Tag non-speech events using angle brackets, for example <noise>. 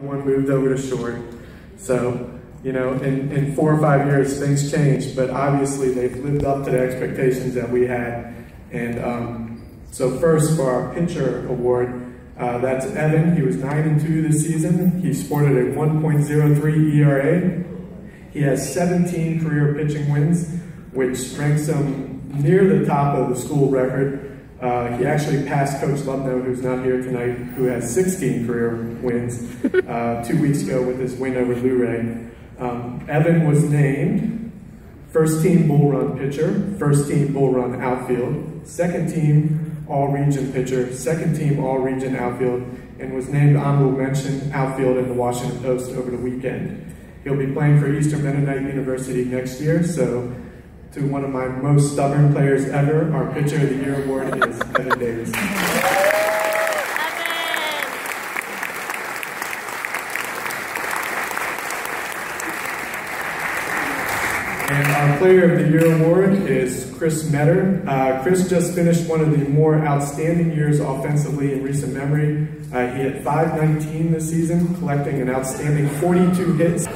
one moved over to short. So, you know, in, in four or five years, things changed, but obviously they've lived up to the expectations that we had. And um, so first for our pitcher award, uh, that's Evan. He was 9 and 2 this season. He sported a 1.03 ERA. He has 17 career pitching wins, which ranks him near the top of the school record. Uh, he actually passed Coach Lubno, who's not here tonight, who has 16 career wins <laughs> uh, two weeks ago with his win over Luray. Um, Evan was named first team bull run pitcher, first team bull run outfield, second team all region pitcher, second team all region outfield, and was named honorable mention outfield in the Washington Post over the weekend. He'll be playing for Eastern Mennonite University next year, so to one of my most stubborn players ever, our Pitcher of the Year award is Evan Davis. And our Player of the Year award is Chris Medder. Uh, Chris just finished one of the more outstanding years offensively in recent memory. Uh, he had 519 this season, collecting an outstanding 42 hits